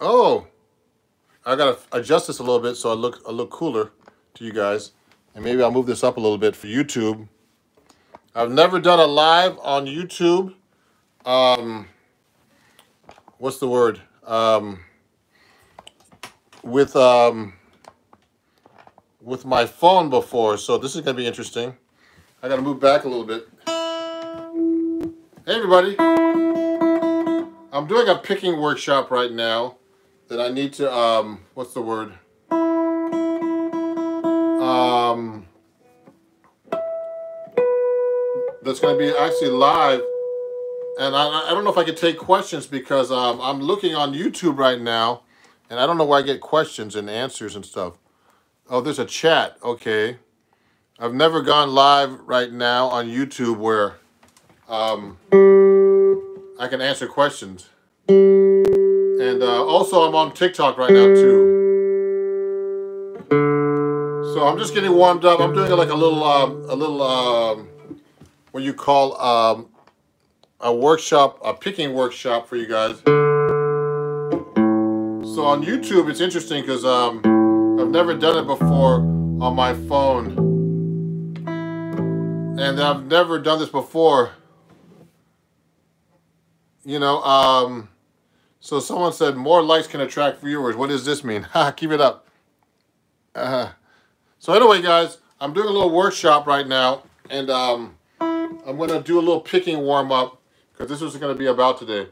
Oh, I gotta adjust this a little bit so I look a look cooler to you guys. And maybe I'll move this up a little bit for YouTube. I've never done a live on YouTube. Um, what's the word? Um, with um, with my phone before, so this is gonna be interesting. I gotta move back a little bit. Hey everybody, I'm doing a picking workshop right now that I need to um, what's the word? Um, that's gonna be actually live and I, I don't know if I could take questions because um, I'm looking on YouTube right now, and I don't know where I get questions and answers and stuff. Oh, there's a chat. Okay. I've never gone live right now on YouTube where um, I can answer questions. And uh, also, I'm on TikTok right now too. So I'm just getting warmed up. I'm doing like a little, um, a little, um, what you call um, a workshop, a picking workshop for you guys. So on YouTube, it's interesting because um, I've never done it before on my phone. And I've never done this before. You know, um, so someone said more likes can attract viewers. What does this mean? Ha, keep it up. Uh, so anyway, guys, I'm doing a little workshop right now. And um, I'm going to do a little picking warm up because this is going to be about today.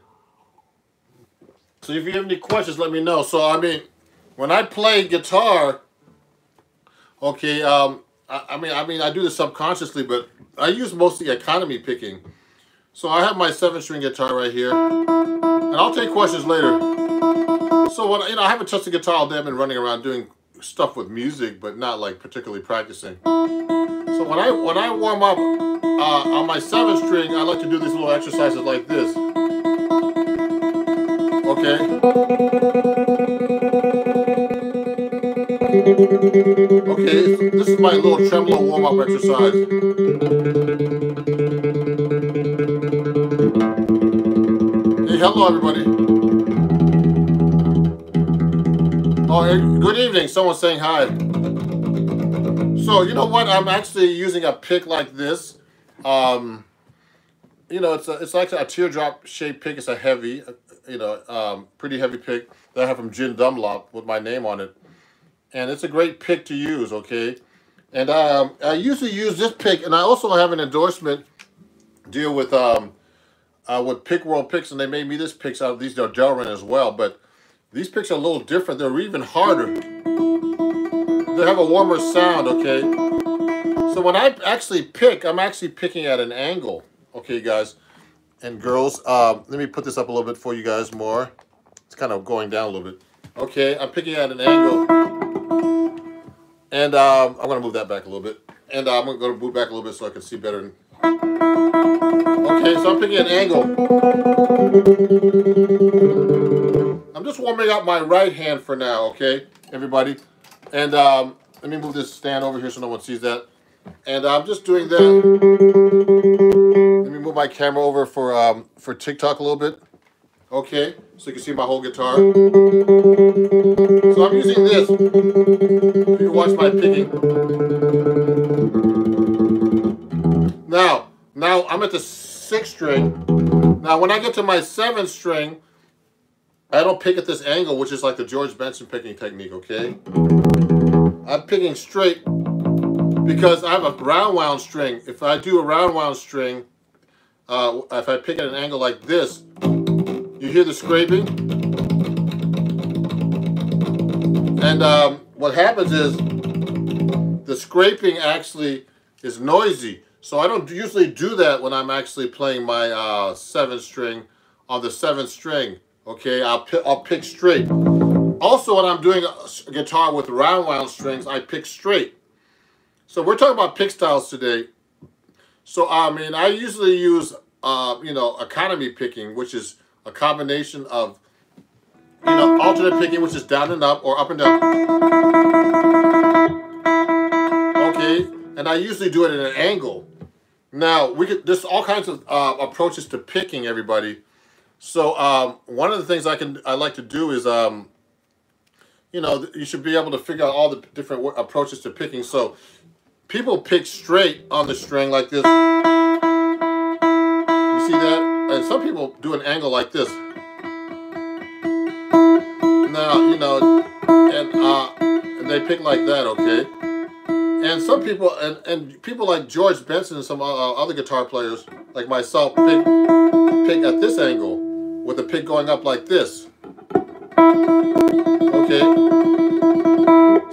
So if you have any questions, let me know. So, I mean, when I play guitar, okay, um, I, I mean, I mean, I do this subconsciously, but I use mostly economy picking. So I have my seven string guitar right here, and I'll take questions later. So when you know, I haven't touched the guitar all day. I've been running around doing stuff with music, but not like particularly practicing. So when I when I warm up uh, on my seventh string, I like to do these little exercises like this. Okay. Okay, this is my little tremolo warm up exercise. Hello everybody. Oh, good evening. Someone's saying hi. So you know what? I'm actually using a pick like this. Um, you know, it's a, it's like a teardrop shaped pick. It's a heavy, uh, you know, um, pretty heavy pick that I have from Jim Dunlop with my name on it, and it's a great pick to use. Okay, and um, I usually use this pick, and I also have an endorsement deal with um, uh, with Pick World Picks, and they made me this picks out of these Delrin as well, but these picks are a little different. They're even harder they have a warmer sound, okay? So when I actually pick, I'm actually picking at an angle, okay, guys and girls. Um, let me put this up a little bit for you guys more. It's kind of going down a little bit. Okay, I'm picking at an angle. And um, I'm going to move that back a little bit. And uh, I'm going to go to move back a little bit so I can see better. Okay, so I'm picking an angle. I'm just warming up my right hand for now, okay, everybody? And um, let me move this stand over here so no one sees that. And I'm just doing that. Let me move my camera over for um, for TikTok a little bit. Okay, so you can see my whole guitar. So I'm using this. You watch my picking. Now, I'm at the sixth string. Now when I get to my seventh string, I don't pick at this angle, which is like the George Benson picking technique, okay? I'm picking straight because I have a round wound string. If I do a round wound string, uh, if I pick at an angle like this, you hear the scraping? And um, what happens is the scraping actually is noisy. So I don't usually do that when I'm actually playing my uh, seventh string on the seventh string. Okay, I'll, I'll pick straight. Also, when I'm doing a guitar with round wound strings, I pick straight. So we're talking about pick styles today. So, I mean, I usually use, uh, you know, economy picking, which is a combination of, you know, alternate picking, which is down and up or up and down. Okay, and I usually do it at an angle. Now, we could, there's all kinds of uh, approaches to picking, everybody. So um, one of the things I can I like to do is um, you know you should be able to figure out all the different approaches to picking. So people pick straight on the string like this. You see that? And some people do an angle like this. Now you know, and uh, and they pick like that. Okay. And some people, and, and people like George Benson and some uh, other guitar players, like myself, pick, pick at this angle with the pick going up like this. Okay.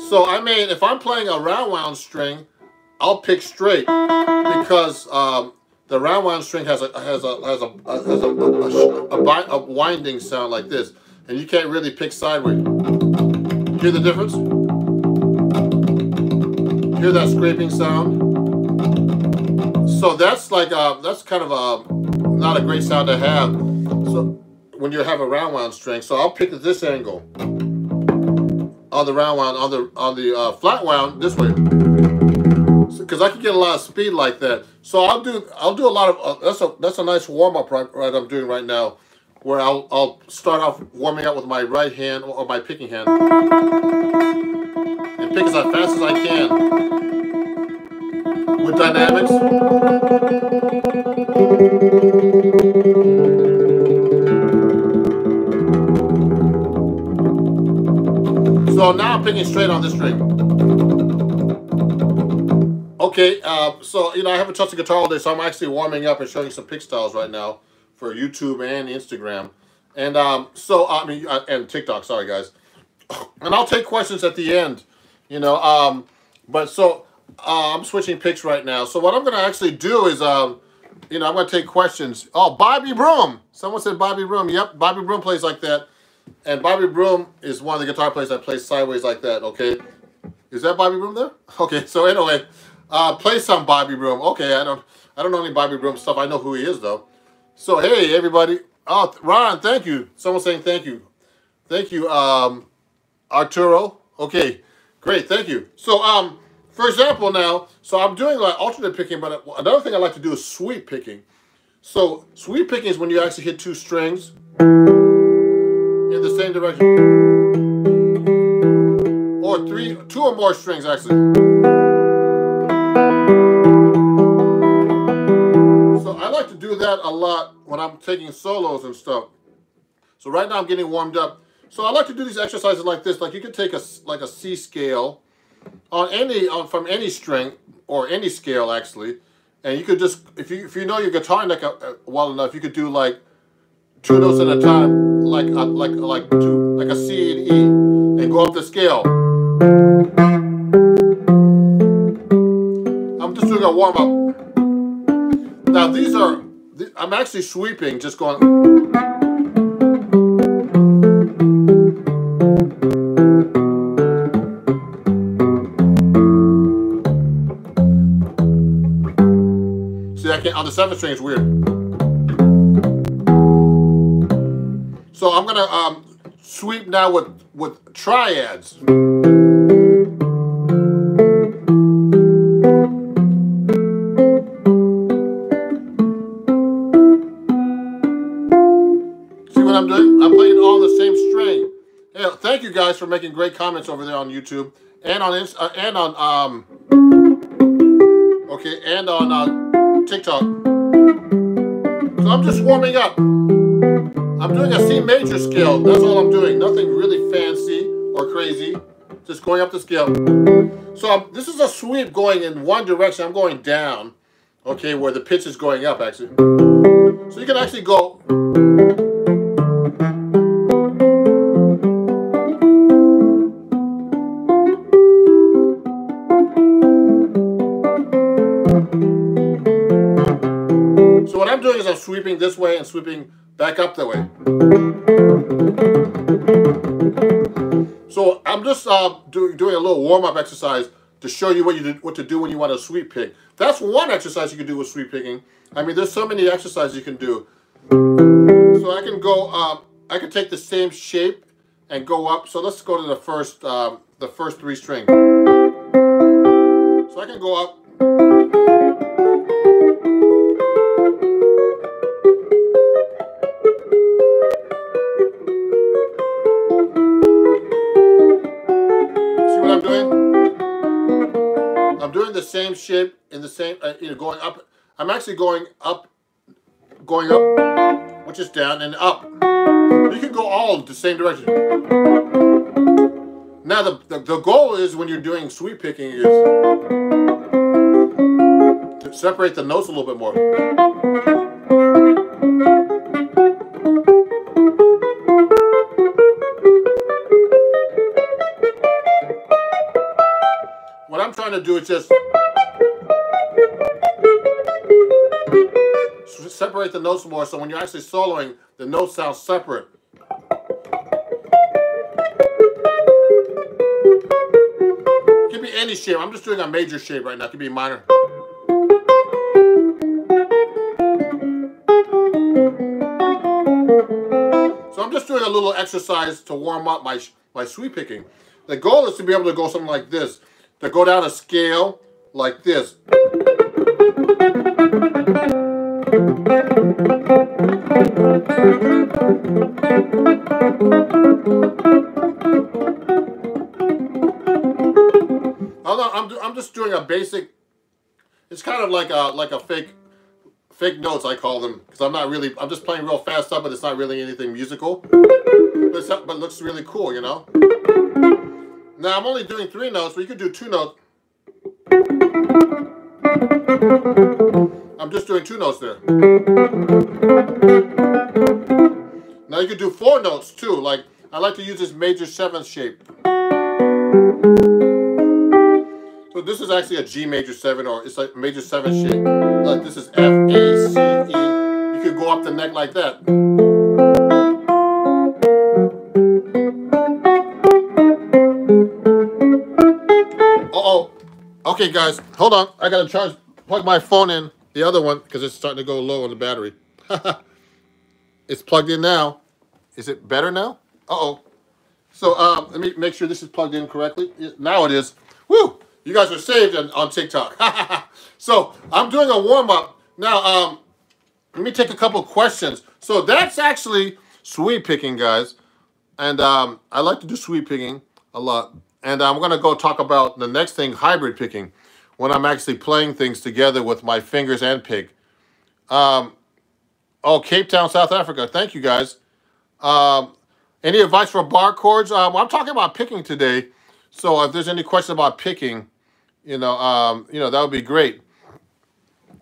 So, I mean, if I'm playing a round wound string, I'll pick straight because um, the round wound string has a has a has a has a, a, a, a winding sound like this, and you can't really pick sideways. Hear the difference? Hear that scraping sound? So that's like a, uh, that's kind of a not a great sound to have. So when you have a round wound string, so I'll pick this angle on the round wound on the on the uh, flat wound this way because I can get a lot of speed like that. So I'll do I'll do a lot of uh, that's a that's a nice warm up right, right I'm doing right now, where I'll I'll start off warming up with my right hand or my picking hand and pick as fast as I can with dynamics. So now I'm picking straight on this string. Okay, uh, so, you know, I haven't touched the guitar all day, so I'm actually warming up and showing some pick styles right now for YouTube and Instagram. And um, so, I mean, and TikTok, sorry, guys. And I'll take questions at the end, you know. Um, but so, uh, I'm switching picks right now. So what I'm going to actually do is, um, you know, I'm going to take questions. Oh, Bobby Broom. Someone said Bobby Broom. Yep, Bobby Broom plays like that. And Bobby Broom is one of the guitar players that plays sideways like that, okay? Is that Bobby Broom there? Okay, so anyway, uh, play some Bobby Broom. Okay, I don't I don't know any Bobby Broom stuff. I know who he is, though. So, hey, everybody. Oh, Ron, thank you. Someone saying thank you. Thank you, um, Arturo. Okay, great, thank you. So, um, for example, now, so I'm doing like alternate picking, but another thing I like to do is sweep picking. So sweep picking is when you actually hit two strings in the same direction. Or three, two or more strings actually. Do that a lot when I'm taking solos and stuff. So right now I'm getting warmed up. So I like to do these exercises like this. Like you could take a, like a C scale on any on from any string or any scale actually, and you could just if you if you know your guitar neck uh, uh, well enough, you could do like two notes at a time, like uh, like like two like a C and E, and go up the scale. I'm just doing a warm up. Now these are I'm actually sweeping, just going. See, I can't, on the seventh string is weird. So I'm gonna um, sweep now with with triads. For making great comments over there on YouTube and on uh, and on um okay and on uh, TikTok. So I'm just warming up. I'm doing a C major scale. That's all I'm doing. Nothing really fancy or crazy. Just going up the scale. So I'm, this is a sweep going in one direction. I'm going down. Okay, where the pitch is going up actually. So you can actually go doing is I'm sweeping this way and sweeping back up that way. So I'm just uh, do, doing a little warm-up exercise to show you what you do, what to do when you want to sweep pick. That's one exercise you can do with sweep picking. I mean, there's so many exercises you can do. So I can go, um, I can take the same shape and go up. So let's go to the first, um, the first three strings. So I can go up. Same shape in the same, uh, you know, going up. I'm actually going up, going up, which is down and up. You can go all the same direction. Now the, the, the goal is when you're doing sweep picking is to separate the notes a little bit more. What I'm trying to do is just separate the notes more so when you're actually soloing, the notes sound separate. It can be any shape. I'm just doing a major shape right now. It can be minor. So I'm just doing a little exercise to warm up my, my sweep picking. The goal is to be able to go something like this. To go down a scale like this. I'm, I'm just doing a basic, it's kind of like a, like a fake, fake notes I call them, because I'm not really, I'm just playing real fast up, but it's not really anything musical, but, but it looks really cool, you know? Now I'm only doing three notes, but you could do two notes. I'm just doing two notes there. Now you could do four notes too, like I like to use this major seventh shape. So this is actually a G major 7 or it's like major 7 shape. Like this is F, A, C, E. You could go up the neck like that. Uh-oh. Okay, guys, hold on. I gotta charge, plug my phone in, the other one, because it's starting to go low on the battery. it's plugged in now. Is it better now? Uh-oh. So um, let me make sure this is plugged in correctly. Now it is. Woo! You guys are saved on, on TikTok. so I'm doing a warm up. Now, um, let me take a couple questions. So that's actually sweep picking, guys. And um, I like to do sweep picking a lot. And I'm going to go talk about the next thing, hybrid picking, when I'm actually playing things together with my fingers and pick. Um, oh, Cape Town, South Africa. Thank you, guys. Um, any advice for bar chords? Um, I'm talking about picking today. So if there's any questions about picking, you know, um, you know, that would be great.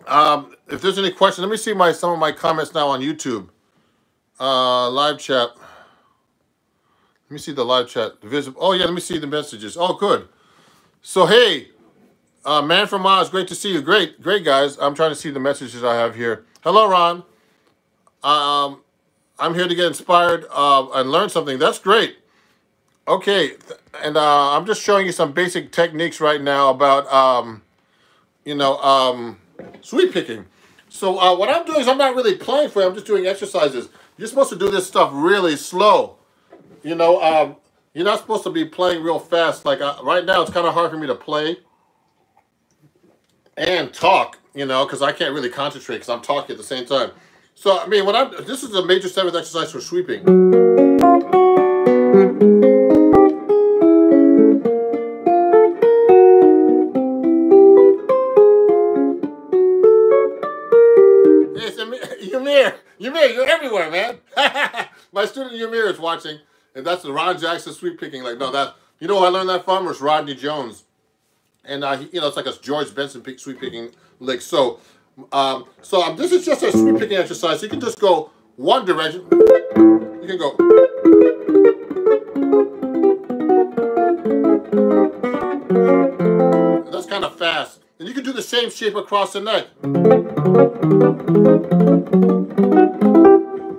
Um, if there's any questions, let me see my some of my comments now on YouTube. Uh, live chat. Let me see the live chat. Visible. Oh yeah, let me see the messages. Oh, good. So hey, uh, man from Oz, great to see you. Great, great guys. I'm trying to see the messages I have here. Hello, Ron. Um, I'm here to get inspired uh, and learn something. That's great. Okay, and uh, I'm just showing you some basic techniques right now about, um, you know, um, sweep picking. So uh, what I'm doing is I'm not really playing for you. I'm just doing exercises. You're supposed to do this stuff really slow. You know, um, you're not supposed to be playing real fast. Like uh, right now, it's kind of hard for me to play and talk, you know, because I can't really concentrate because I'm talking at the same time. So, I mean, what I'm, this is a major seventh exercise for sweeping. Ymir, Ymir, you're everywhere, man. My student Ymir is watching, and that's the Ron Jackson sweep picking. Like, no, that you know, I learned that from was Rodney Jones, and uh, you know, it's like a George Benson sweep picking lick. So, um, so um, this is just a sweep picking exercise. You can just go one direction. You can go. That's kind of fast. And you can do the same shape across the neck.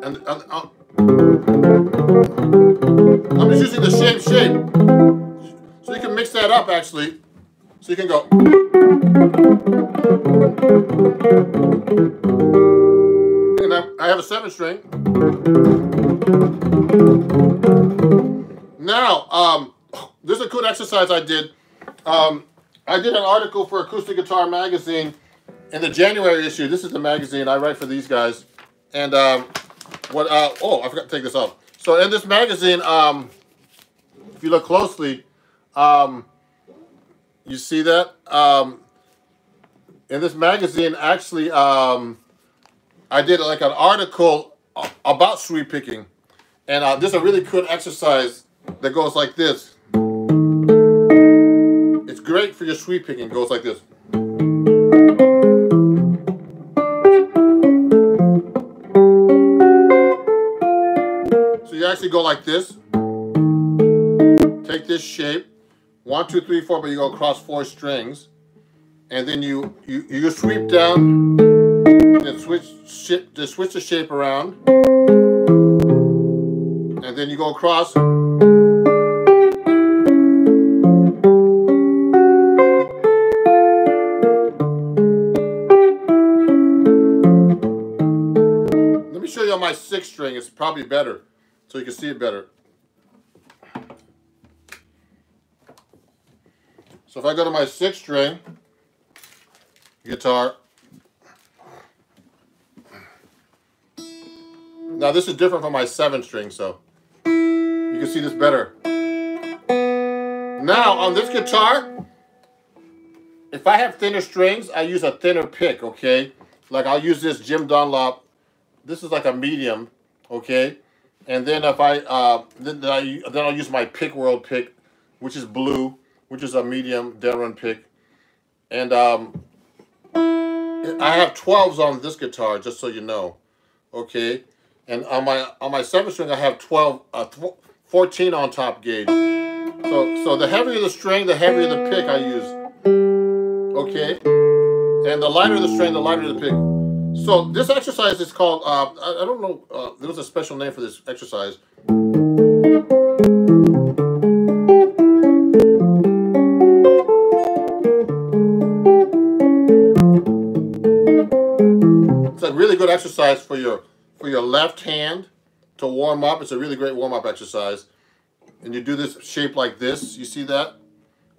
And, and uh, I'm just using the same shape. So you can mix that up actually. So you can go. And I, have a seven string. Now, um, this is a cool exercise I did. Um, I did an article for Acoustic Guitar Magazine in the January issue. This is the magazine I write for these guys. And um, what? Uh, oh, I forgot to take this off. So in this magazine, um, if you look closely, um, you see that? Um, in this magazine, actually, um, I did like an article about sweep picking, and uh, this is a really good exercise that goes like this. It's great for your sweep picking. It goes like this. So you actually go like this. Take this shape. One, two, three, four, but you go across four strings. And then you you, you sweep down and switch just switch the shape around. And then you go across. Let me show you on my six string. It's probably better so you can see it better. So if I go to my six string guitar, now this is different from my seven string, so you can see this better. Now on this guitar, if I have thinner strings, I use a thinner pick, okay? Like I'll use this Jim Dunlop. This is like a medium, okay? And then if I, uh, then, I, then I'll use my Pick World pick, which is blue, which is a medium Delrin pick. And um, I have 12s on this guitar, just so you know. Okay. And on my on my seven string, I have 12, uh, 14 on top gauge. So, so the heavier the string, the heavier the pick I use. Okay. And the lighter the string, the lighter the pick. So this exercise is called, uh, I, I, don't know, uh, there was a special name for this exercise. Your left hand to warm up. It's a really great warm-up exercise. And you do this shape like this. You see that?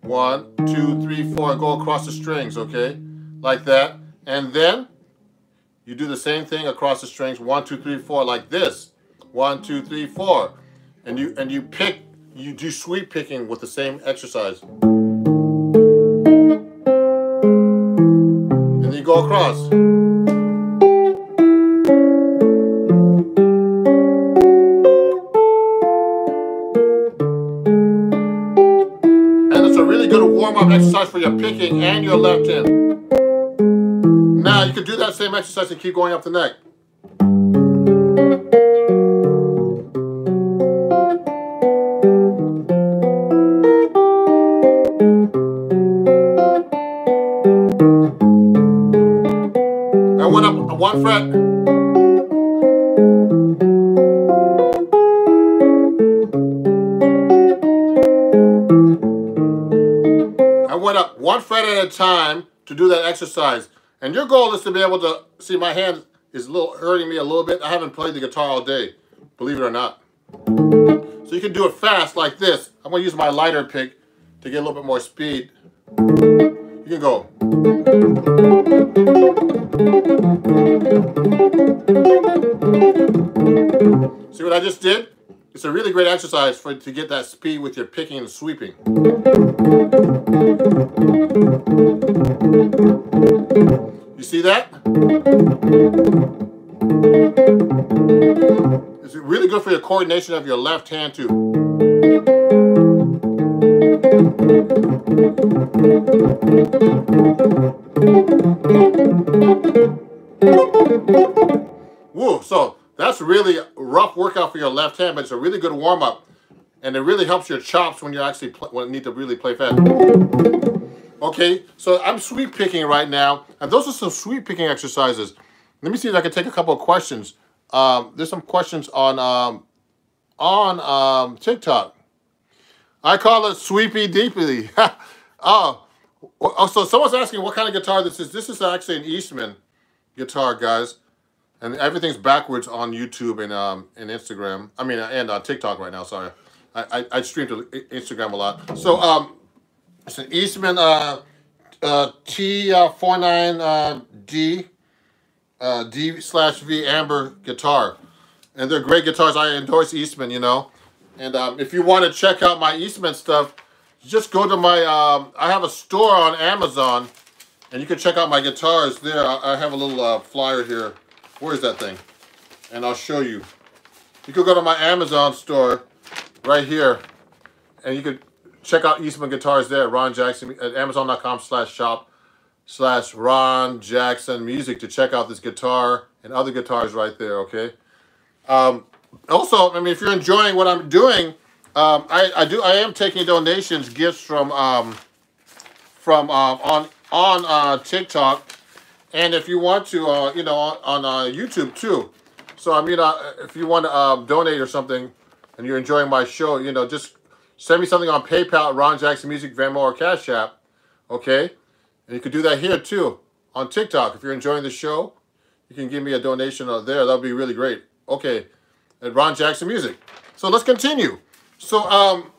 One, two, three, four. Go across the strings, okay? Like that. And then you do the same thing across the strings, one, two, three, four, like this. One, two, three, four. And you and you pick, you do sweep picking with the same exercise. And then you go across. For your picking and your left hand. Now you can do that same exercise and keep going up the neck. Exercise. And your goal is to be able to, see my hand is a little hurting me a little bit. I haven't played the guitar all day, believe it or not. So you can do it fast like this. I'm gonna use my lighter pick to get a little bit more speed. You can go. See what I just did? It's a really great exercise for to get that speed with your picking and sweeping. You see that? It's really good for your coordination of your left hand too. Woo, so that's really rough workout for your left hand, but it's a really good warm-up. And it really helps your chops when you actually when you need to really play fast. Okay, so I'm sweep picking right now, and those are some sweep picking exercises. Let me see if I can take a couple of questions. Um, there's some questions on um, on um, TikTok. I call it sweepy deeply. oh, oh, so someone's asking what kind of guitar this is. This is actually an Eastman guitar, guys, and everything's backwards on YouTube and um and Instagram. I mean, and on TikTok right now. Sorry, I I, I stream to Instagram a lot. So um. It's an Eastman uh, uh, T49D uh, uh, D slash V Amber guitar. And they're great guitars. I endorse Eastman, you know. And um, if you want to check out my Eastman stuff, just go to my, um, I have a store on Amazon. And you can check out my guitars there. I have a little uh, flyer here. Where is that thing? And I'll show you. You could go to my Amazon store right here. And you could check out Eastman Guitars there Ron Jackson at Amazon.com slash shop slash Ron Jackson Music to check out this guitar and other guitars right there, okay? Um, also, I mean, if you're enjoying what I'm doing, um, I, I do I am taking donations, gifts from um, from uh, on on uh, TikTok, and if you want to, uh, you know, on, on uh, YouTube too. So I mean, uh, if you want to um, donate or something, and you're enjoying my show, you know, just send me something on PayPal, Ron Jackson Music, Venmo, or Cash App, okay? And you can do that here too on TikTok. If you're enjoying the show, you can give me a donation there. That would be really great. Okay, at Ron Jackson Music. So let's continue. So um,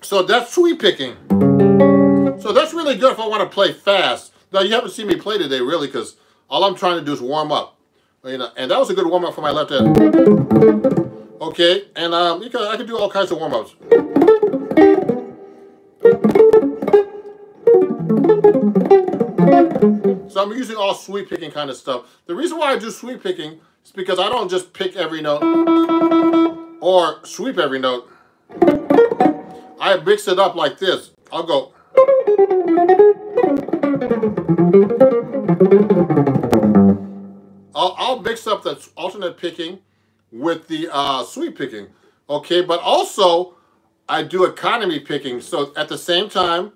so that's sweep picking. So that's really good if I want to play fast. Now you haven't seen me play today really because all I'm trying to do is warm up. You know, and that was a good warm up for my left hand. Okay, and um, you can, I can do all kinds of warm ups. So I'm using all sweep picking kind of stuff. The reason why I do sweep picking is because I don't just pick every note or sweep every note. I mix it up like this. I'll go. I'll, I'll mix up the alternate picking with the uh, sweep picking. Okay, but also I do economy picking. So at the same time,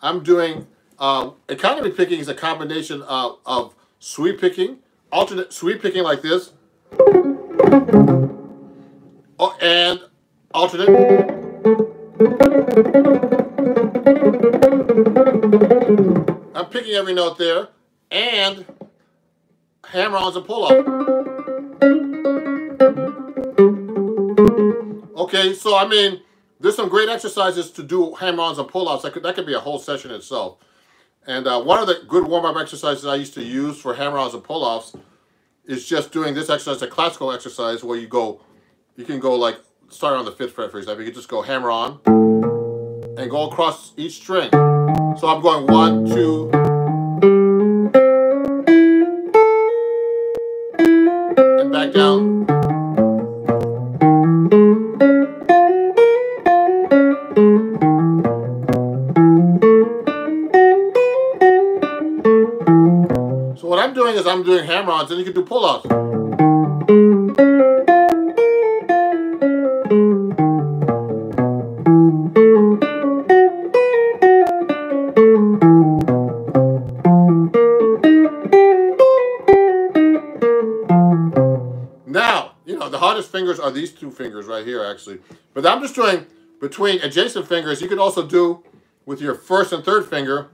I'm doing uh, economy picking is a combination of, of sweep picking, alternate sweep picking like this, oh, and alternate. I'm picking every note there, and hammer-ons and pull-up. Okay, so I mean, there's some great exercises to do hammer-ons and pull-ups. That could, that could be a whole session itself. And uh, one of the good warm-up exercises I used to use for hammer-ons and pull-offs is just doing this exercise, a classical exercise where you go, you can go like, start on the fifth fret for example, you can just go hammer on and go across each string. So I'm going one, two, and back down. So what I'm doing is I'm doing hammer-ons and you can do pull-ups. Fingers right here, actually. But I'm just doing between adjacent fingers. You can also do with your first and third finger.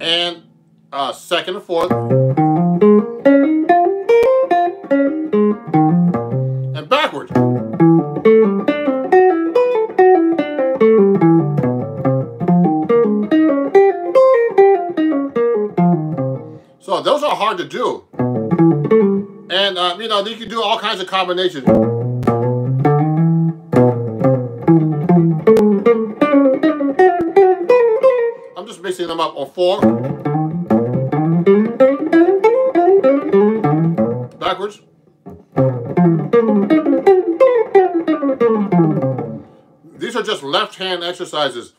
and uh, second and fourth. And backwards. So those are hard to do. And, uh, you know, you can do all kinds of combinations. I'm just mixing them up on four. Backwards. These are just left hand exercises.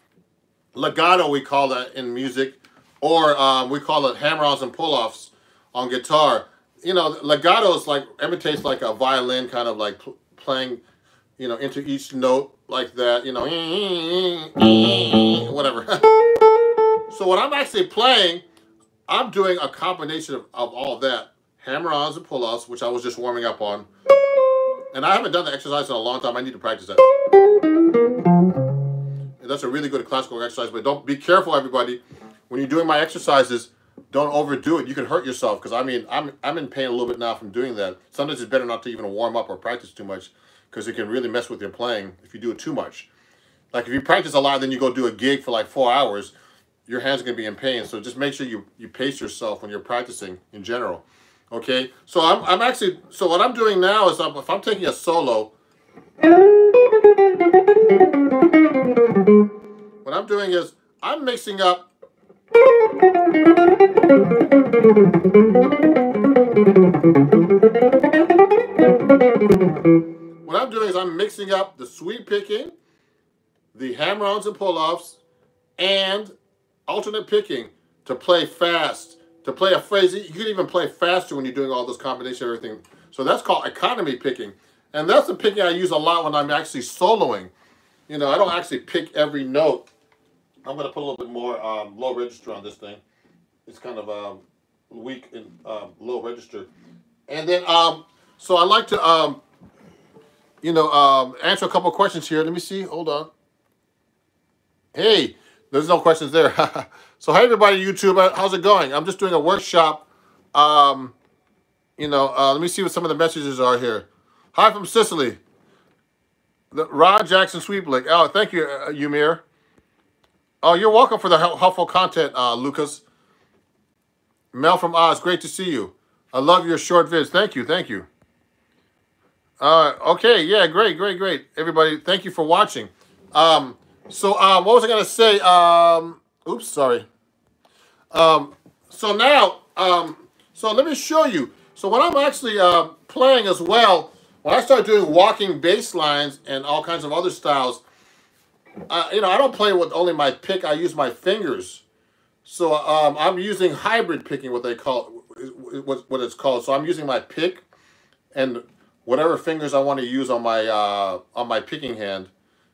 Legato, we call that in music, or um, we call it hammer-ons and pull-offs on guitar. You know, legato is like, imitates like a violin, kind of like pl playing, you know, into each note like that, you know, whatever. so what I'm actually playing I'm doing a combination of, of all that. Hammer-ons and pull-offs, which I was just warming up on. And I haven't done the exercise in a long time. I need to practice that. And that's a really good classical exercise. But don't be careful, everybody. When you're doing my exercises, don't overdo it. You can hurt yourself. Because, I mean, I'm, I'm in pain a little bit now from doing that. Sometimes it's better not to even warm up or practice too much. Because it can really mess with your playing if you do it too much. Like, if you practice a lot, then you go do a gig for like four hours your hand's are going to be in pain. So just make sure you, you pace yourself when you're practicing in general. Okay, so I'm, I'm actually, so what I'm doing now is I'm, if I'm taking a solo, what I'm doing is I'm mixing up what I'm doing is I'm mixing up the sweep picking, the hammer-ons and pull-offs, and alternate picking to play fast, to play a phrase. You can even play faster when you're doing all this combination of everything. So that's called economy picking. And that's the picking I use a lot when I'm actually soloing. You know, I don't actually pick every note. I'm going to put a little bit more um, low register on this thing. It's kind of um, weak in uh, low register. And then, um, so I'd like to, um, you know, um, answer a couple questions here. Let me see. Hold on. Hey, there's no questions there. so, hey, everybody, YouTube, uh, how's it going? I'm just doing a workshop. Um, you know, uh, let me see what some of the messages are here. Hi from Sicily. The Rod Jackson Link. Oh, thank you, uh, Ymir. Oh, you're welcome for the helpful content, uh, Lucas. Mel from Oz, great to see you. I love your short vids. Thank you, thank you. Uh, okay, yeah, great, great, great. Everybody, thank you for watching. Um, so, um, what was I going to say? Um, oops, sorry. Um, so now, um, so let me show you. So when I'm actually uh, playing as well, when I start doing walking bass lines and all kinds of other styles, uh, you know, I don't play with only my pick. I use my fingers. So um, I'm using hybrid picking, what they call what, what it's called. So I'm using my pick and whatever fingers I want to use on my uh, on my picking hand.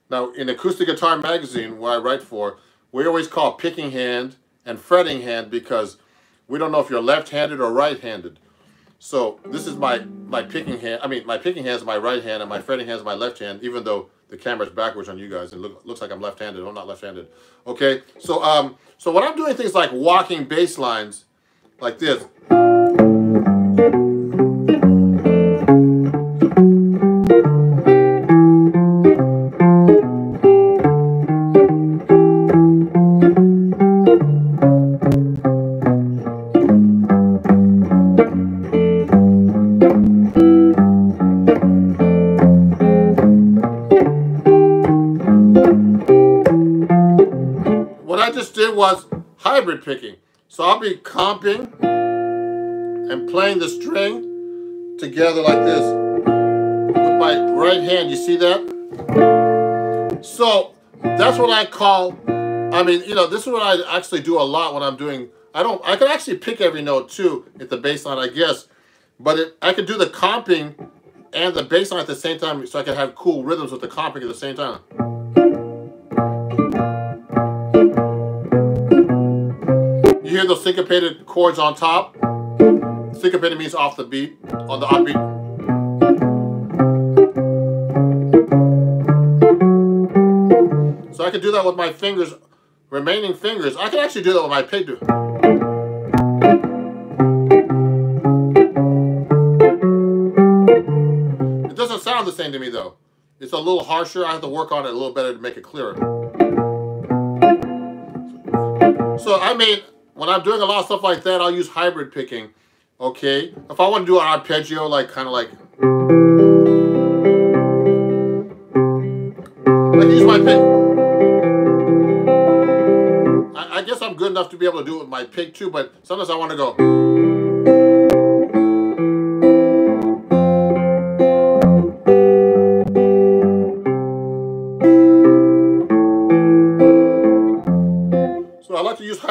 Now, in Acoustic Guitar Magazine, where I write for, we always call picking hand and fretting hand because we don't know if you're left-handed or right-handed. So this is my my picking hand. I mean, my picking hand is my right hand, and my fretting hand is my left hand. Even though the camera's backwards on you guys. It look, looks like I'm left-handed. I'm not left-handed. Okay, so um, so when I'm doing things like walking bass lines, like this. Be comping and playing the string together like this with my right hand. You see that? So that's what I call, I mean, you know, this is what I actually do a lot when I'm doing, I don't, I can actually pick every note too at the bass line, I guess. But it, I can do the comping and the bass line at the same time so I can have cool rhythms with the comping at the same time. You hear those syncopated chords on top? Syncopated means off the beat, on the upbeat. So I can do that with my fingers, remaining fingers. I can actually do that with my pick. It doesn't sound the same to me though. It's a little harsher. I have to work on it a little better to make it clearer. So I made when I'm doing a lot of stuff like that, I'll use hybrid picking. Okay? If I want to do an arpeggio, like kind of like... I use my pick. I, I guess I'm good enough to be able to do it with my pick too, but sometimes I want to go...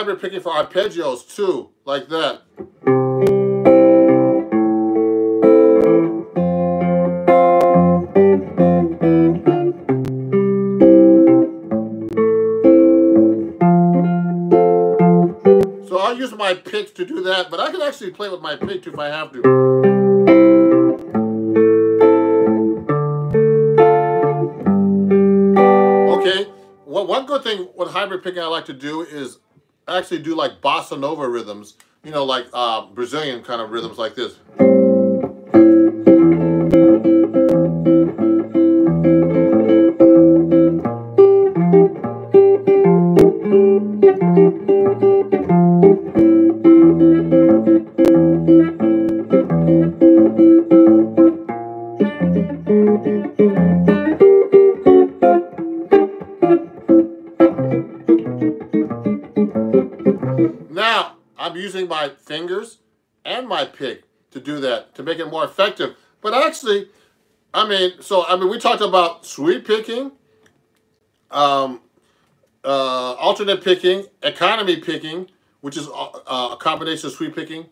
hybrid picking for arpeggios too, like that. So I'll use my picks to do that, but I can actually play with my pick too if I have to. One good thing with hybrid picking I like to do is actually do like bossa nova rhythms, you know, like uh, Brazilian kind of rhythms like this. I'm using my fingers and my pick to do that to make it more effective. But actually, I mean, so I mean, we talked about sweep picking, um, uh, alternate picking, economy picking, which is uh, a combination of sweep picking,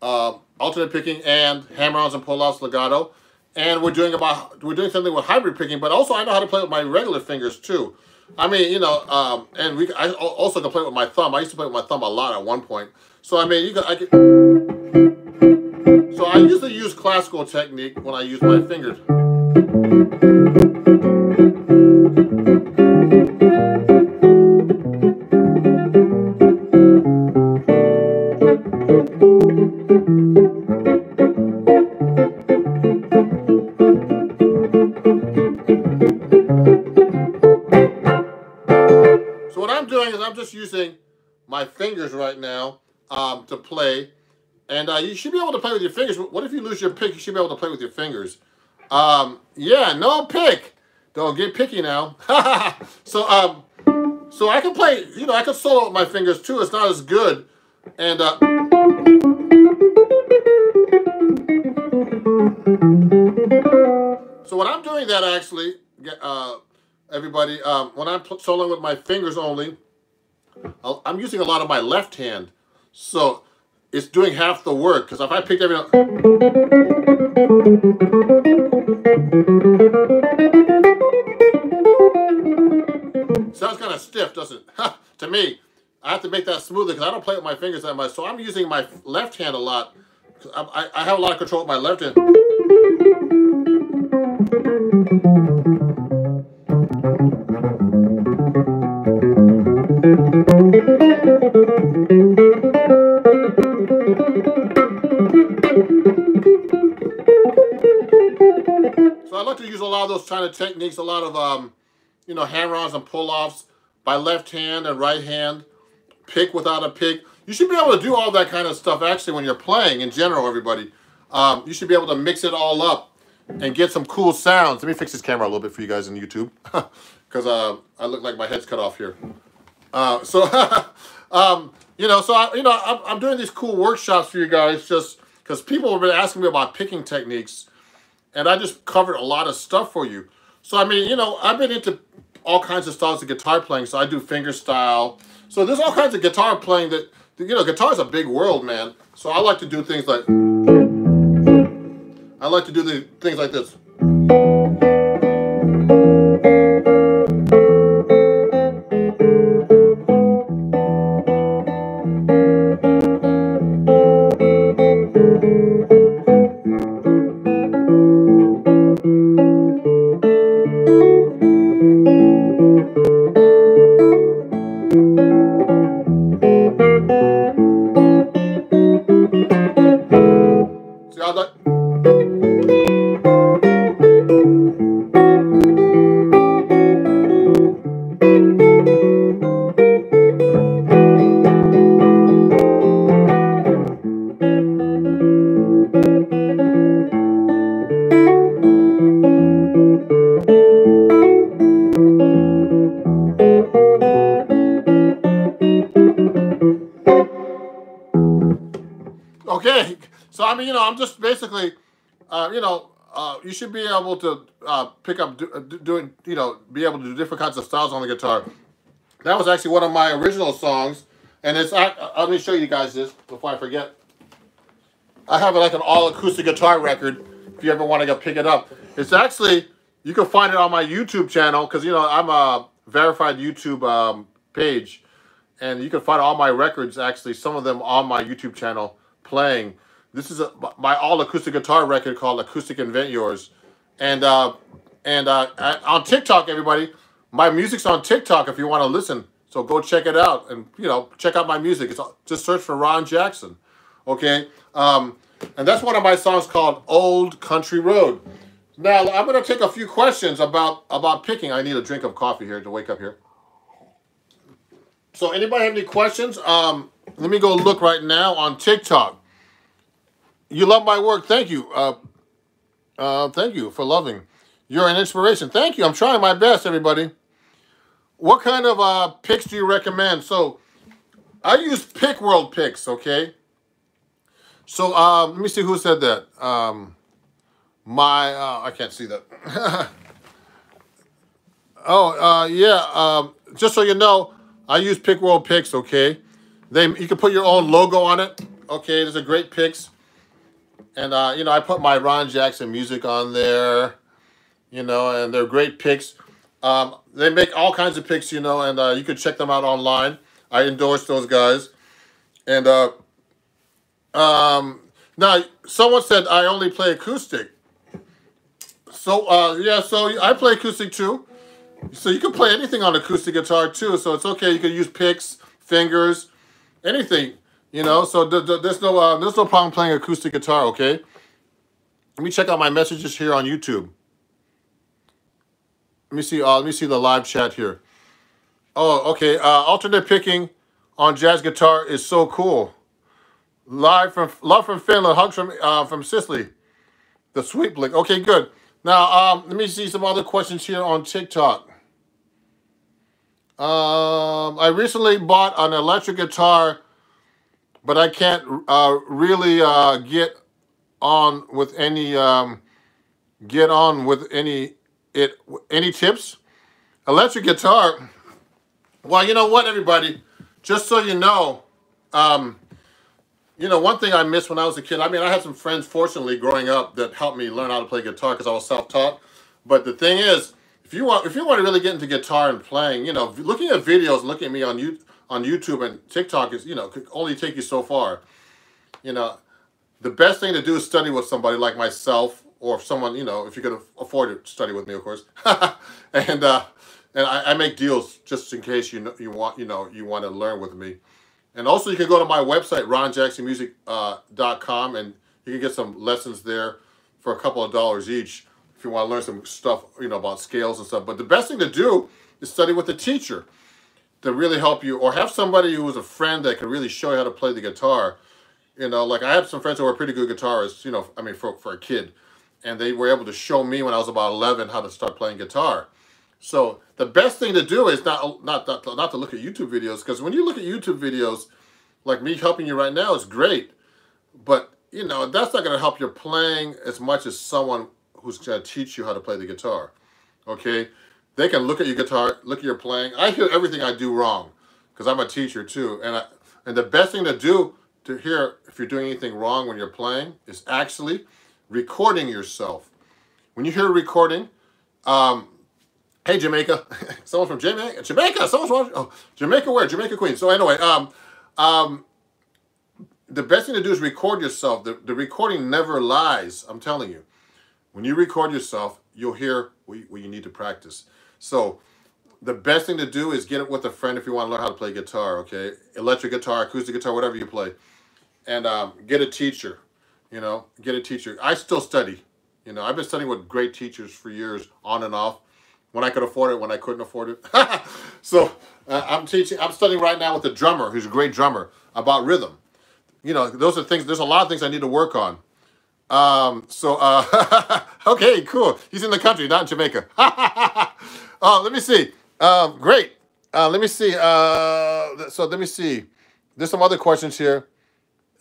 uh, alternate picking, and hammer-ons and pull-offs legato. And we're doing about we're doing something with hybrid picking, but also I know how to play with my regular fingers too. I mean, you know, um, and we I also can play with my thumb. I used to play with my thumb a lot at one point. So I mean, you can I can. So I usually use classical technique when I use my fingers. So what I'm doing is I'm just using my fingers right now um, to play. And uh, you should be able to play with your fingers. What if you lose your pick? You should be able to play with your fingers. Um, yeah, no pick. Don't get picky now. so um, so I can play, you know, I can solo with my fingers too. It's not as good. And uh, so when I'm doing that actually, uh, everybody, um, when I'm soloing with my fingers only, I'm using a lot of my left hand. So it's doing half the work because if I picked every sounds kind of stiff, doesn't it? to me, I have to make that smoother because I don't play with my fingers that much. So I'm using my left hand a lot. I, I have a lot of control with my left hand. Lot of those kind of techniques, a lot of, um, you know, hammer-ons and pull-offs by left hand and right hand, pick without a pick. You should be able to do all that kind of stuff actually when you're playing in general, everybody. Um, you should be able to mix it all up and get some cool sounds. Let me fix this camera a little bit for you guys in YouTube because uh, I look like my head's cut off here. Uh, so, um, you know, so, I, you know, I'm, I'm doing these cool workshops for you guys just because people have been asking me about picking techniques and I just covered a lot of stuff for you. So, I mean, you know, I've been into all kinds of styles of guitar playing. So I do finger style. So there's all kinds of guitar playing that, you know, guitar is a big world, man. So I like to do things like, I like to do the things like this. So I mean, you know, I'm just basically, uh, you know, uh, you should be able to uh, pick up do, uh, doing, you know, be able to do different kinds of styles on the guitar. That was actually one of my original songs, and it's. I, uh, let me show you guys this before I forget. I have like an all acoustic guitar record. If you ever want to go pick it up, it's actually you can find it on my YouTube channel because you know I'm a verified YouTube um, page, and you can find all my records. Actually, some of them on my YouTube channel playing. This is a, my all acoustic guitar record called Acoustic Invent Yours. And uh, and uh, on TikTok, everybody, my music's on TikTok if you want to listen. So go check it out and, you know, check out my music. It's Just search for Ron Jackson. Okay? Um, and that's one of my songs called Old Country Road. Now, I'm going to take a few questions about, about picking. I need a drink of coffee here to wake up here. So anybody have any questions? Um, let me go look right now on TikTok. You love my work. Thank you. Uh, uh, thank you for loving. You're an inspiration. Thank you. I'm trying my best, everybody. What kind of uh, picks do you recommend? So, I use Pick World picks, okay? So um, let me see who said that. Um, my, uh, I can't see that. oh, uh, yeah, um, just so you know, I use Pick World picks, okay? They, you can put your own logo on it, okay? There's a great picks. And, uh, you know, I put my Ron Jackson music on there, you know, and they're great picks. Um, they make all kinds of picks, you know, and uh, you can check them out online. I endorse those guys. And uh, um, now, someone said I only play acoustic. So, uh, yeah, so I play acoustic too. So you can play anything on acoustic guitar too. So it's okay. You can use picks, fingers, anything. You know, so there's no uh, there's no problem playing acoustic guitar. Okay. Let me check out my messages here on YouTube. Let me see. Uh, let me see the live chat here. Oh, okay. Uh, alternate picking on jazz guitar is so cool. Live from love from Finland, hugs from uh, from Sicily. The sweet blick. Okay, good. Now, um, let me see some other questions here on TikTok. Um, I recently bought an electric guitar, but I can't uh, really uh, get on with any um, get on with any it any tips. Electric guitar. Well, you know what, everybody. Just so you know, um, you know, one thing I missed when I was a kid, I mean, I had some friends, fortunately, growing up that helped me learn how to play guitar because I was self-taught. But the thing is, if you want if you want to really get into guitar and playing, you know, looking at videos, looking at me on you on YouTube and TikTok is, you know, could only take you so far. You know, the best thing to do is study with somebody like myself or someone, you know, if you could afford to study with me, of course. and uh, and I, I make deals just in case you know, you want, you know, you want to learn with me. And also you can go to my website, ronjacksonmusic.com, uh, and you can get some lessons there for a couple of dollars each if you want to learn some stuff, you know, about scales and stuff. But the best thing to do is study with a teacher to really help you, or have somebody who is a friend that can really show you how to play the guitar. You know, like I have some friends who are pretty good guitarists, you know, I mean, for, for a kid. And they were able to show me when I was about 11 how to start playing guitar. So the best thing to do is not not not, not to look at YouTube videos because when you look at YouTube videos, like me helping you right now is great, but you know that's not going to help your playing as much as someone who's going to teach you how to play the guitar. Okay, they can look at your guitar, look at your playing. I hear everything I do wrong because I'm a teacher too, and I, and the best thing to do to hear if you're doing anything wrong when you're playing is actually recording yourself. When you hear a recording, um, Hey, Jamaica. Someone from Jamaica. Jamaica. Someone's watching. Oh, Jamaica where? Jamaica Queen. So anyway, um, um, the best thing to do is record yourself. The, the recording never lies. I'm telling you. When you record yourself, you'll hear what you, what you need to practice. So the best thing to do is get it with a friend if you want to learn how to play guitar, okay? Electric guitar, acoustic guitar, whatever you play. And um, get a teacher, you know, get a teacher. I still study. You know, I've been studying with great teachers for years, on and off when I could afford it, when I couldn't afford it. so uh, I'm teaching, I'm studying right now with a drummer who's a great drummer about rhythm. You know, those are things, there's a lot of things I need to work on. Um, so, uh, okay, cool. He's in the country, not in Jamaica. uh, let me see. Um, great. Uh, let me see. Uh, so let me see. There's some other questions here.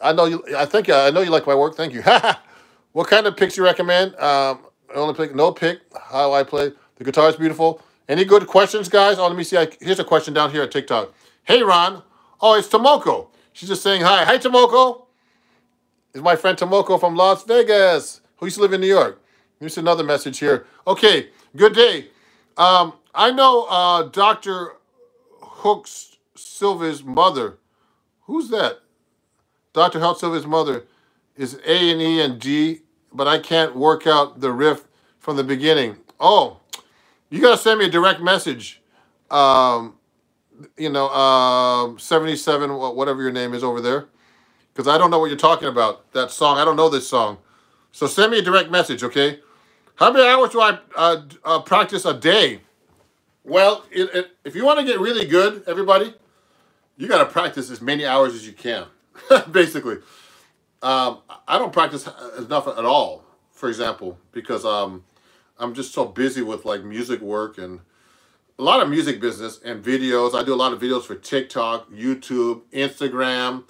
I know you, I think, uh, I know you like my work. Thank you. what kind of picks you recommend? Um, only pick, no pick, how I play. The guitar is beautiful. Any good questions, guys? Oh, let me see. I, here's a question down here at TikTok. Hey, Ron. Oh, it's Tomoko. She's just saying hi. Hi, Tomoko. It's my friend Tomoko from Las Vegas, who used to live in New York. Here's another message here. Okay, good day. Um, I know uh, Dr. Hook's Sylvia's mother. Who's that? Dr. Hook's Sylvia's mother is A and E and D, but I can't work out the riff from the beginning. Oh, you got to send me a direct message. Um, you know, uh, 77, whatever your name is over there. Because I don't know what you're talking about, that song. I don't know this song. So send me a direct message, okay? How many hours do I uh, uh, practice a day? Well, it, it, if you want to get really good, everybody, you got to practice as many hours as you can, basically. Um, I don't practice enough at all, for example, because um, I'm just so busy with like music work and a lot of music business and videos. I do a lot of videos for TikTok, YouTube, Instagram,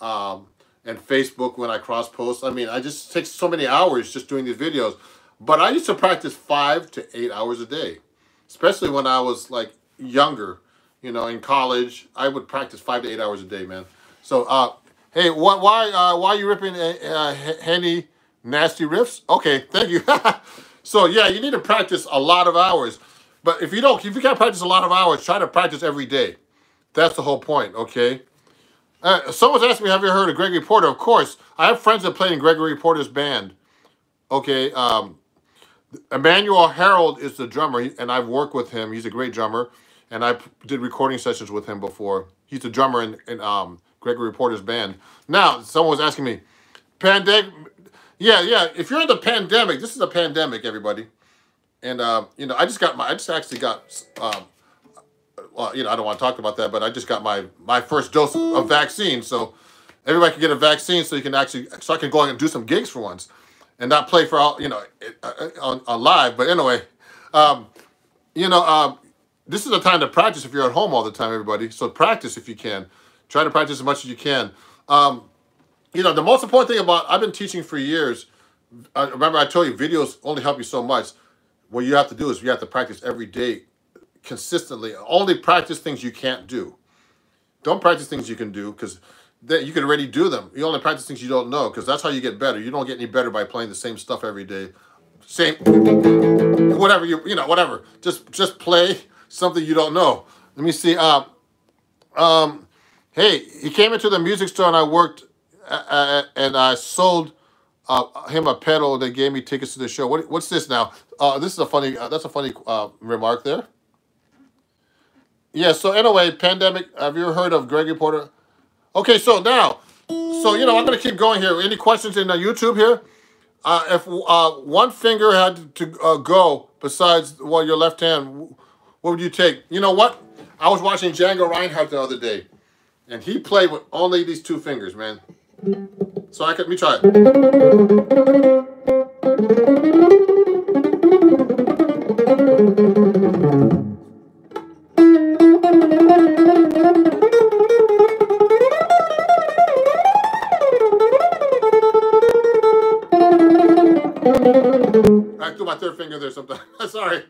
um, and Facebook when I cross post. I mean, I just take so many hours just doing these videos. But I used to practice five to eight hours a day, especially when I was like younger, you know, in college. I would practice five to eight hours a day, man. So, uh, hey, what, why, uh, why are you ripping uh, uh, nasty riffs? Okay, thank you. so yeah, you need to practice a lot of hours. But if you don't, if you can't practice a lot of hours, try to practice every day. That's the whole point, okay? Uh, someone's asking me, have you heard of Gregory Porter? Of course. I have friends that played in Gregory Porter's band. Okay, um, Emanuel Harrold is the drummer, and I've worked with him. He's a great drummer, and I did recording sessions with him before. He's the drummer in, in um, Gregory Porter's band. Now, someone was asking me, pandemic, yeah, yeah, if you're in the pandemic, this is a pandemic, everybody. And, uh, you know, I just got my, I just actually got, um, well, you know, I don't want to talk about that, but I just got my, my first dose of vaccine. So everybody can get a vaccine so you can actually, so I can go and do some gigs for once and not play for all, you know, uh, uh, on, live. But anyway, um, you know, um, this is a time to practice if you're at home all the time, everybody. So practice if you can. Try to practice as much as you can. Um, you know, the most important thing about, I've been teaching for years. I, remember I told you videos only help you so much. What you have to do is you have to practice every day consistently. Only practice things you can't do. Don't practice things you can do because that you can already do them. You only practice things you don't know because that's how you get better. You don't get any better by playing the same stuff every day. Same, whatever you, you know, whatever. Just, just play something you don't know. Let me see. Um, um, hey, he came into the music store and I worked uh, and I sold uh, him a pedal. They gave me tickets to the show. What, what's this now? Uh, this is a funny, uh, that's a funny uh, remark there. Yeah, so anyway, pandemic, have you heard of Gregory Porter? Okay, so now, so, you know, I'm to keep going here. Any questions in the YouTube here? Uh, if uh, one finger had to uh, go besides well, your left hand, what would you take? You know what? I was watching Django Reinhardt the other day, and he played with only these two fingers, man. So I could, let me try it. I threw my third finger there sometimes. Sorry.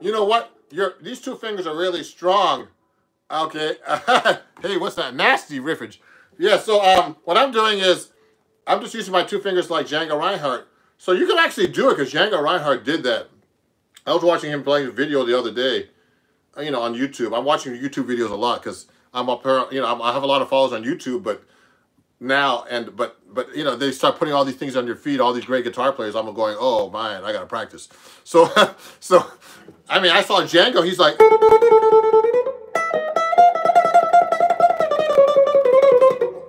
You know what? Your these two fingers are really strong. Okay. hey, what's that? Nasty riffage. Yeah, so um, what I'm doing is I'm just using my two fingers like Django Reinhardt. So you can actually do it because Django Reinhardt did that. I was watching him playing a video the other day, uh, you know, on YouTube. I'm watching YouTube videos a lot because I'm here, you know, I have a lot of followers on YouTube, but now and but but you know they start putting all these things on your feet all these great guitar players. I'm going oh man i gotta practice. So so i mean i saw django. He's like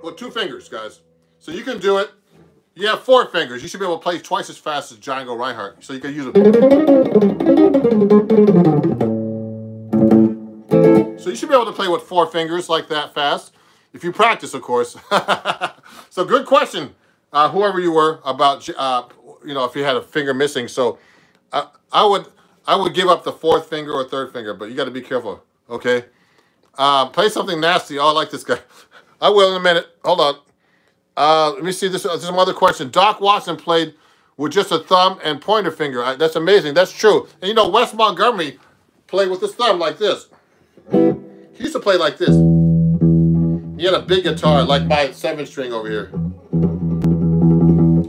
with two fingers guys. So you can do it you have four fingers. You should be able to play twice as fast as Django Reinhardt. So you can use them. So you should be able to play with four fingers like that fast. If you practice, of course. so good question, uh, whoever you were, about, uh, you know, if you had a finger missing. So I, uh, I would I would give up the fourth finger or third finger, but you got to be careful, okay? Uh, play something nasty. Oh, I like this guy. I will in a minute. Hold on. Uh, let me see this. This is another question. Doc Watson played with just a thumb and pointer finger. That's amazing. That's true. And you know, Wes Montgomery played with his thumb like this. He used to play like this. He had a big guitar, like my seven string over here.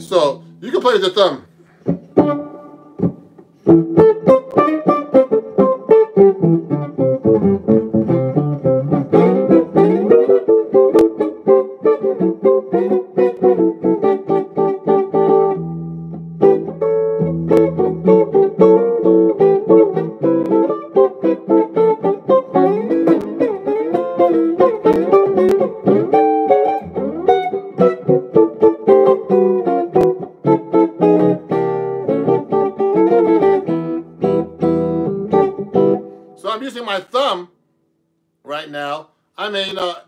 So you can play with your thumb. right now. I mean, uh,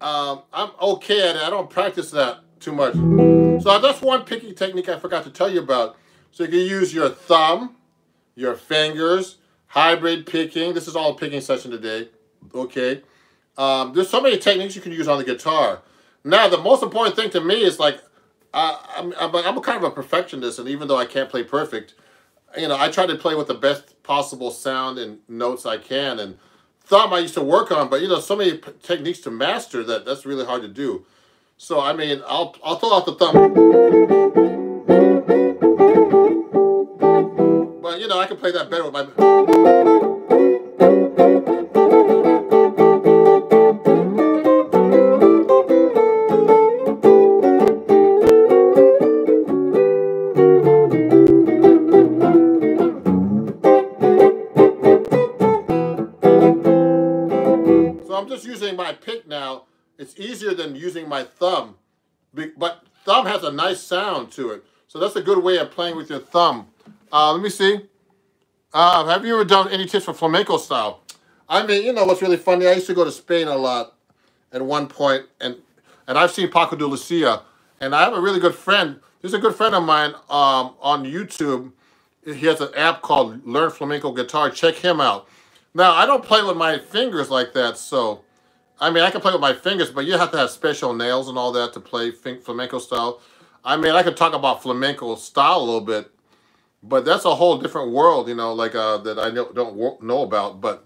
um, I'm okay at it. I don't practice that too much. So that's one picking technique I forgot to tell you about. So you can use your thumb, your fingers, hybrid picking. This is all picking session today, okay? Um, there's so many techniques you can use on the guitar. Now, the most important thing to me is like, I'm, I'm, I'm kind of a perfectionist, and even though I can't play perfect, you know, I try to play with the best possible sound and notes I can, and thumb I used to work on, but you know, so many techniques to master that that's really hard to do. So I mean, I'll I'll throw out the thumb. But you know, I can play that better with my. My pick now, it's easier than using my thumb, but thumb has a nice sound to it. So that's a good way of playing with your thumb. Uh, let me see. Uh, have you ever done any tips for flamenco style? I mean, you know what's really funny? I used to go to Spain a lot at one point, and and I've seen Paco de Lucia, and I have a really good friend. There's a good friend of mine um, on YouTube. He has an app called Learn Flamenco Guitar. Check him out. Now, I don't play with my fingers like that, so I mean, I can play with my fingers, but you have to have special nails and all that to play flamenco style. I mean, I could talk about flamenco style a little bit, but that's a whole different world, you know, like uh, that I don't know about. But,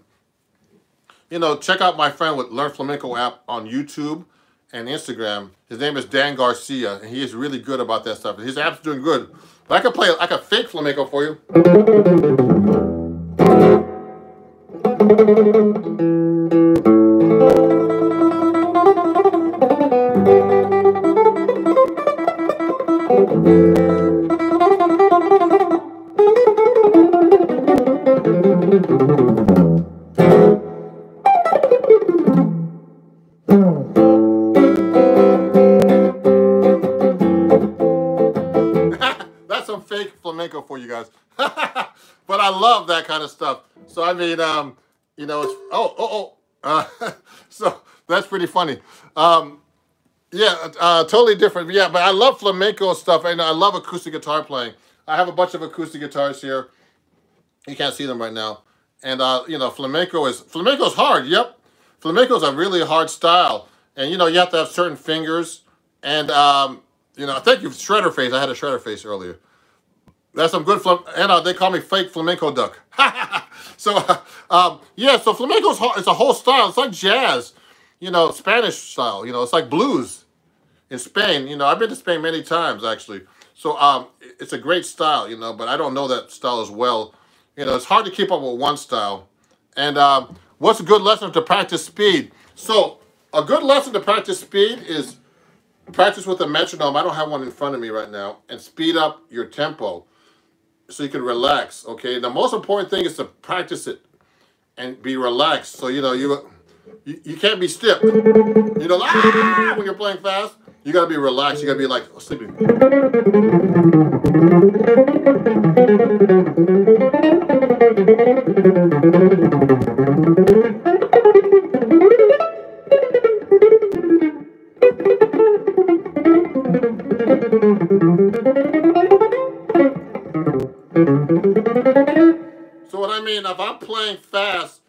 you know, check out my friend with Learn Flamenco app on YouTube and Instagram. His name is Dan Garcia, and he is really good about that stuff. His app's doing good. But I can play, I can fake flamenco for you. Pretty funny. Um, yeah, uh, totally different. Yeah, but I love flamenco stuff, and I love acoustic guitar playing. I have a bunch of acoustic guitars here. You can't see them right now. And, uh, you know, flamenco is, flamenco is hard, yep. Flamenco is a really hard style. And, you know, you have to have certain fingers. And, um, you know, I thank you, Shredder Face. I had a Shredder Face earlier. That's some good, flam and uh, they call me fake flamenco duck. so, um, yeah, so flamenco is it's a whole style. It's like jazz, you know, Spanish style. You know, it's like blues in Spain. You know, I've been to Spain many times, actually. So um, it's a great style, you know, but I don't know that style as well. You know, it's hard to keep up with one style. And um, what's a good lesson to practice speed? So a good lesson to practice speed is practice with a metronome. I don't have one in front of me right now. And speed up your tempo so you can relax, okay? The most important thing is to practice it and be relaxed. So, you know, you you, you can't be stiff. You know, ah, when you're playing fast, you got to be relaxed. You got to be like oh, sleeping. So what I mean, if I'm playing fast,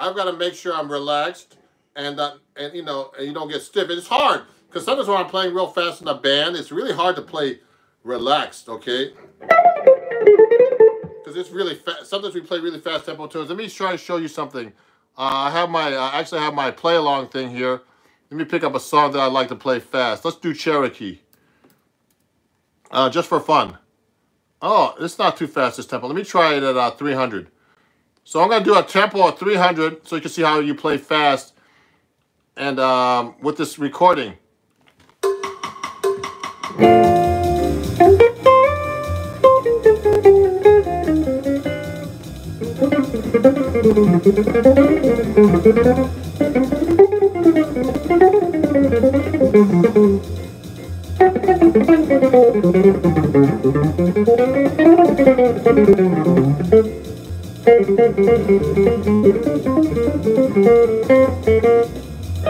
I've got to make sure I'm relaxed and uh, and you know and you don't get stiff. It's hard because sometimes when I'm playing real fast in a band, it's really hard to play relaxed. Okay. Because it's really fast. Sometimes we play really fast tempo tunes. Let me try to show you something. Uh, I have my, I actually have my play along thing here. Let me pick up a song that I like to play fast. Let's do Cherokee. Uh, just for fun. Oh, it's not too fast, this tempo. Let me try it at uh, 300. So I'm going to do a tempo at 300 so you can see how you play fast and um, with this recording. So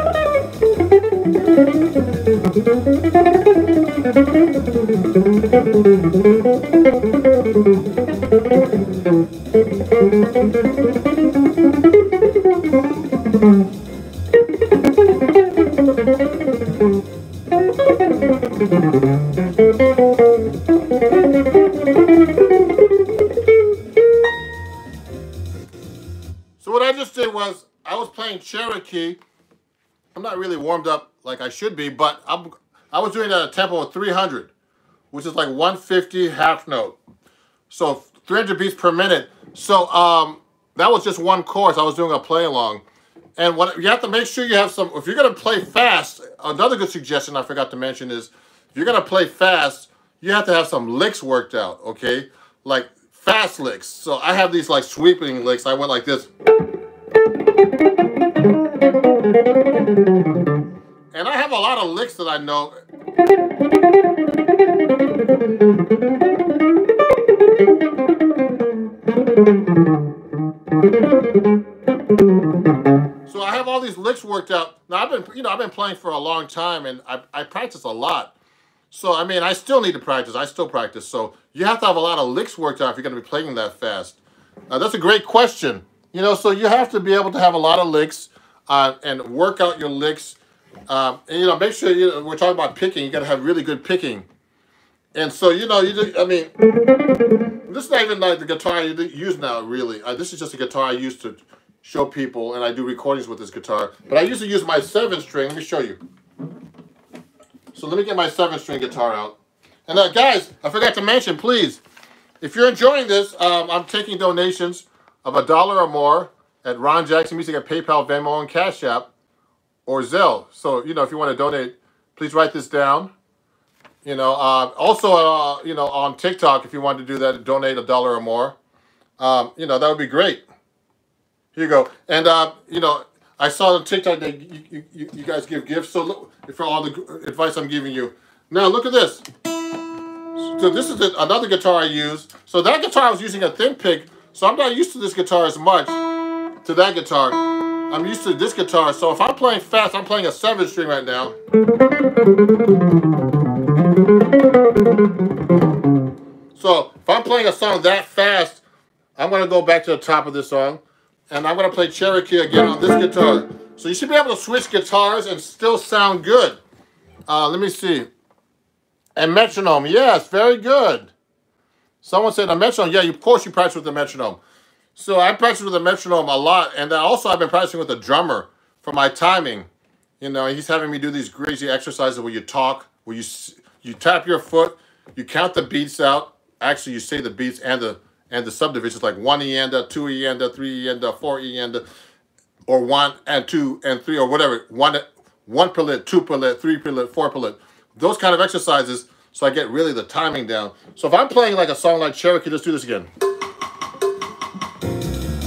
what I just did was I was playing Cherokee not really warmed up like I should be, but I'm I was doing at a tempo of 300, which is like 150 half note. So 300 beats per minute. So um that was just one course. I was doing a play along. And what you have to make sure you have some if you're gonna play fast, another good suggestion I forgot to mention is if you're gonna play fast, you have to have some licks worked out, okay? Like fast licks. So I have these like sweeping licks. I went like this. And I have a lot of licks that I know. So I have all these licks worked out. Now I've been, you know, I've been playing for a long time and I, I practice a lot. So I mean, I still need to practice. I still practice. So you have to have a lot of licks worked out if you're going to be playing that fast. That's a great question. You know, so you have to be able to have a lot of licks uh, and work out your licks. Um, and you know, make sure you know, we're talking about picking. You got to have really good picking. And so you know, you just, I mean, this is not even like the guitar I use now. Really, uh, this is just a guitar I used to show people, and I do recordings with this guitar. But I usually use my seven string. Let me show you. So let me get my seven string guitar out. And uh, guys, I forgot to mention, please, if you're enjoying this, um, I'm taking donations of a dollar or more at Ron Jackson Music at PayPal, Venmo, and Cash App, or Zelle. So, you know, if you want to donate, please write this down. You know, uh, also, uh, you know, on TikTok, if you want to do that, donate a dollar or more. Um, you know, that would be great. Here you go. And, uh, you know, I saw on TikTok that you, you, you guys give gifts. So look for all the advice I'm giving you. Now, look at this. So this is another guitar I use. So that guitar I was using a thin pick. So I'm not used to this guitar as much to that guitar. I'm used to this guitar. So if I'm playing fast, I'm playing a seven string right now. So if I'm playing a song that fast, I'm going to go back to the top of this song. And I'm going to play Cherokee again on this guitar. So you should be able to switch guitars and still sound good. Uh, let me see. And metronome. Yes, very good. Someone said a metronome. Yeah, of course you practice with the metronome. So I practice with a metronome a lot. And also I've been practicing with a drummer for my timing. You know, he's having me do these crazy exercises where you talk, where you you tap your foot, you count the beats out. Actually, you say the beats and the and the subdivisions like one E and two E and three E and four E and or one and two and three or whatever. One one lit, two per lit, three per lit, four per lit. Those kind of exercises so I get really the timing down. So if I'm playing like a song like Cherokee, let's do this again.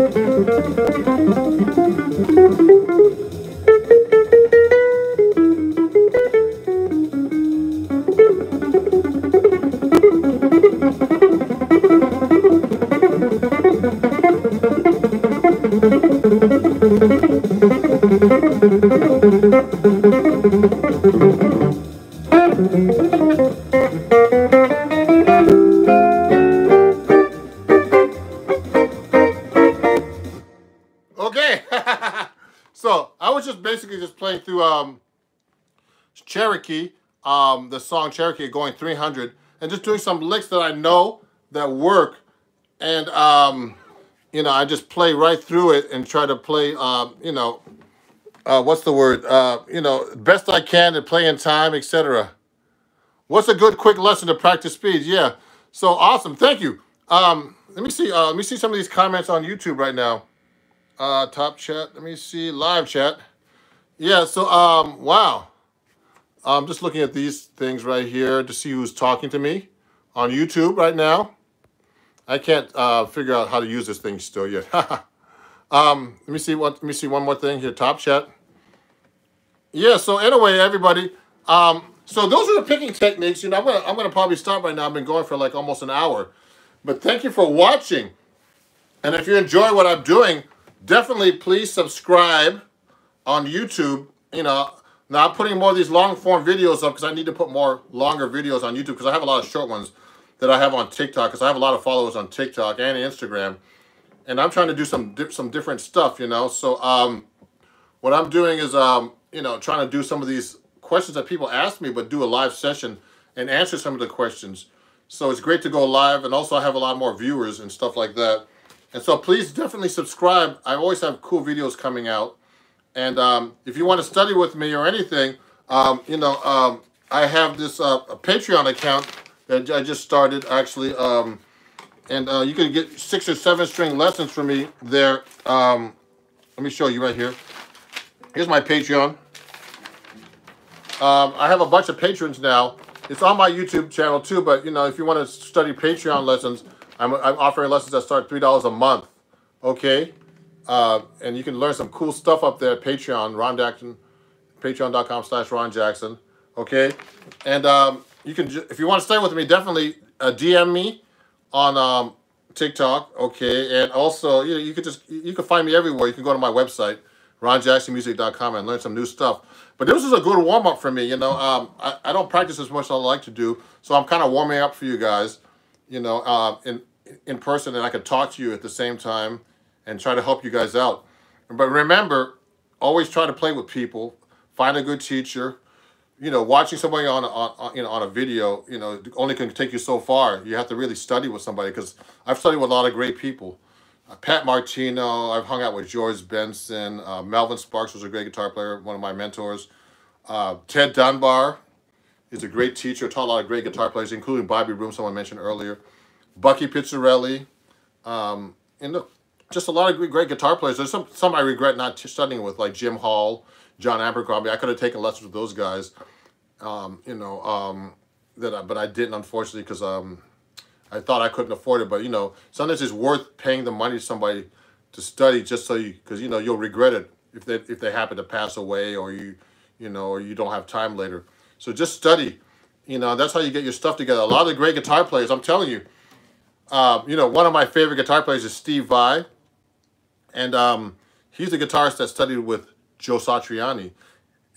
Música song Cherokee going 300, and just doing some licks that I know that work. And, um, you know, I just play right through it and try to play, um, you know, uh, what's the word? Uh, you know, best I can and play in time, etc. What's a good quick lesson to practice speeds? Yeah. So awesome. Thank you. Um, let me see. Uh, let me see some of these comments on YouTube right now. Uh, top chat. Let me see. Live chat. Yeah. So um, wow. I'm just looking at these things right here to see who's talking to me on YouTube right now. I can't uh, figure out how to use this thing still yet. um, let me see what. Let me see one more thing here. Top chat. Yeah. So anyway, everybody. Um, so those are the picking techniques. You know, I'm gonna I'm gonna probably stop right now. I've been going for like almost an hour, but thank you for watching. And if you enjoy what I'm doing, definitely please subscribe on YouTube. You know, now I'm putting more of these long form videos up because I need to put more longer videos on YouTube because I have a lot of short ones that I have on TikTok because I have a lot of followers on TikTok and Instagram. And I'm trying to do some di some different stuff, you know. So um, what I'm doing is, um, you know, trying to do some of these questions that people ask me, but do a live session and answer some of the questions. So it's great to go live, and also I have a lot more viewers and stuff like that. And so please definitely subscribe. I always have cool videos coming out. And um, if you want to study with me or anything, um, you know, um, I have this uh, Patreon account that I just started actually. Um, and uh, you can get six or seven string lessons from me there. Um, let me show you right here. Here's my Patreon. Um, I have a bunch of patrons now. It's on my YouTube channel too, but you know, if you want to study Patreon lessons, I'm, I'm offering lessons that start $3 a month. Okay? Uh, and you can learn some cool stuff up there at Patreon, Ron Jackson, patreon.com slash Ron Jackson. Okay? And um, you can, if you want to stay with me, definitely uh, DM me on um, TikTok. Okay? And also, you know, you could just, you can find me everywhere. You can go to my website, ronjacksonmusic.com and learn some new stuff. But this is a good warm-up for me, you know. Um, I, I don't practice as much as I like to do, so I'm kind of warming up for you guys, you know, uh, in, in person, and I can talk to you at the same time and try to help you guys out. But remember, always try to play with people. Find a good teacher. You know, watching somebody on, a, on you know on a video, you know, only can take you so far. You have to really study with somebody because I've studied with a lot of great people. Uh, Pat Martino, I've hung out with George Benson. Uh, Melvin Sparks was a great guitar player, one of my mentors. Uh, Ted Dunbar is a great teacher, taught a lot of great guitar players, including Bobby Broom, someone mentioned earlier. Bucky Pizzarelli, um, and look, just a lot of great, guitar players. There's some some I regret not studying with, like Jim Hall, John Abercrombie. I could have taken lessons with those guys, um, you know, um, that I, but I didn't unfortunately because um, I thought I couldn't afford it. But you know, sometimes it's worth paying the money to somebody to study just so you because you know you'll regret it if they if they happen to pass away or you you know or you don't have time later. So just study. You know, that's how you get your stuff together. A lot of the great guitar players, I'm telling you, uh, you know, one of my favorite guitar players is Steve Vai. And um, he's the guitarist that studied with Joe Satriani.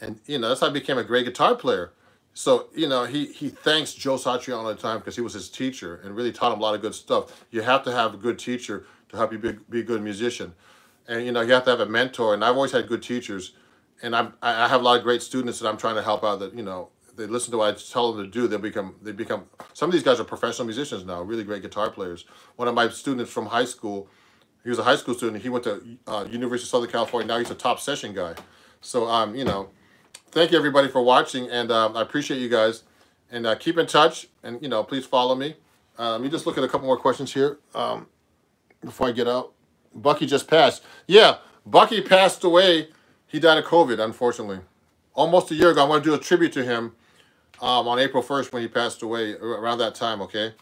And, you know, that's how he became a great guitar player. So, you know, he, he thanks Joe Satriani all the time because he was his teacher and really taught him a lot of good stuff. You have to have a good teacher to help you be, be a good musician. And, you know, you have to have a mentor. And I've always had good teachers. And I'm, I have a lot of great students that I'm trying to help out that, you know, they listen to what I tell them to do, they become, they become, some of these guys are professional musicians now, really great guitar players. One of my students from high school, he was a high school student. He went to uh, University of Southern California. Now he's a top session guy. So, um, you know, thank you everybody for watching, and um, I appreciate you guys. And uh, keep in touch, and you know, please follow me. Uh, let me just look at a couple more questions here um, before I get out. Bucky just passed. Yeah, Bucky passed away. He died of COVID, unfortunately. Almost a year ago. I want to do a tribute to him um, on April 1st when he passed away, around that time, okay?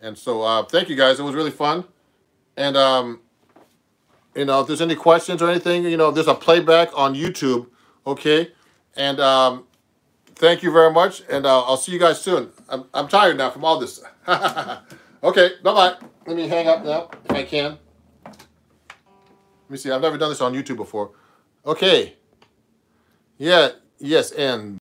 And so, uh, thank you guys. It was really fun. And um, you know, if there's any questions or anything, you know, there's a playback on YouTube, okay? And um, thank you very much, and uh, I'll see you guys soon. I'm, I'm tired now from all this. okay, bye-bye. Let me hang up now, if I can. Let me see, I've never done this on YouTube before. Okay. Yeah, yes, and...